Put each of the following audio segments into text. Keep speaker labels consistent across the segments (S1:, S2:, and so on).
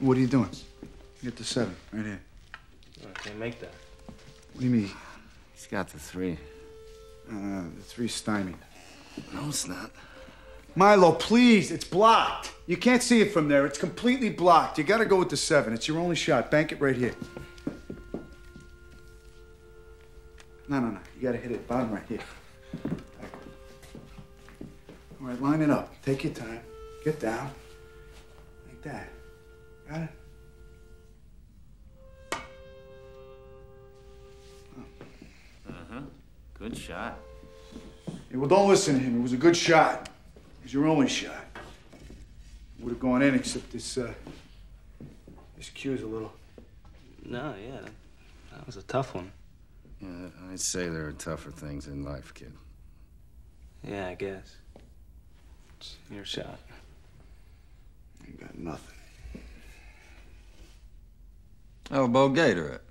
S1: What are you doing? Get the seven, right here.
S2: I can't make that.
S1: What do you mean?
S3: He's got the three.
S1: Uh, the three's stymied.
S3: No, it's not.
S1: Milo, please, it's blocked. You can't see it from there. It's completely blocked. You gotta go with the seven. It's your only shot. Bank it right here. No, no, no. You gotta hit it bottom right here. All right, line it up. Take your time. Get down. Like that. Got it?
S3: Uh-huh. Good shot.
S1: Yeah, well, don't listen to him. It was a good shot. It was your only shot. Would have gone in, except this, uh, this cue's a little.
S2: No, yeah, that, that was a tough one.
S3: Yeah, I'd say there are tougher things in life, kid.
S2: Yeah, I guess. It's your shot.
S1: Ain't got nothing.
S4: Oh, Albo Gator it.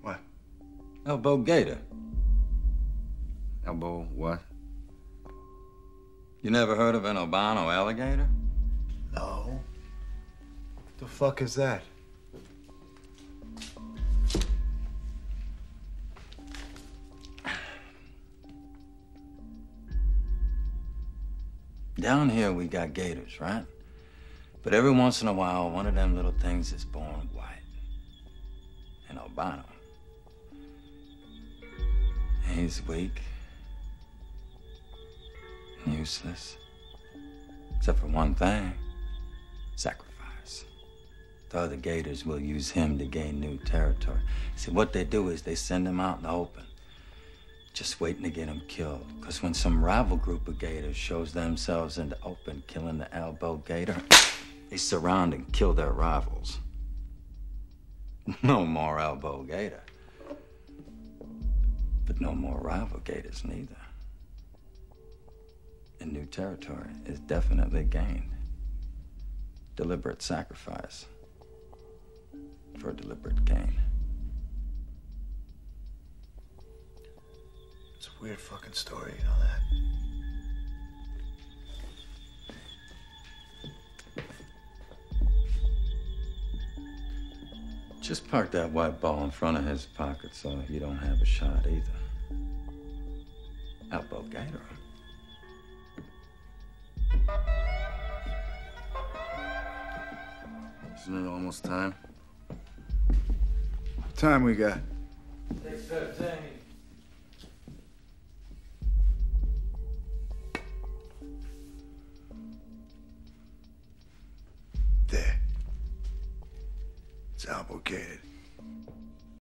S1: What?
S4: Oh, Albo Gator.
S3: Oh, Albo what?
S4: You never heard of an albino alligator?
S1: No. The fuck is that?
S4: Down here we got gators, right? But every once in a while, one of them little things is born white. An albino. He's weak. Useless. Except for one thing. Sacrifice. The other gators will use him to gain new territory. See, what they do is they send him out in the open just waiting to get him killed. Because when some rival group of gators shows themselves in the open killing the albo gator, they surround and kill their rivals. No more albo gator. But no more rival gators neither. And new territory is definitely gained. Deliberate sacrifice for deliberate gain.
S1: It's a weird fucking story, you know that?
S4: Just park that white ball in front of his pocket so you don't have a shot either. Albo Gator.
S3: Isn't it almost time?
S1: What time we got? 6.15. is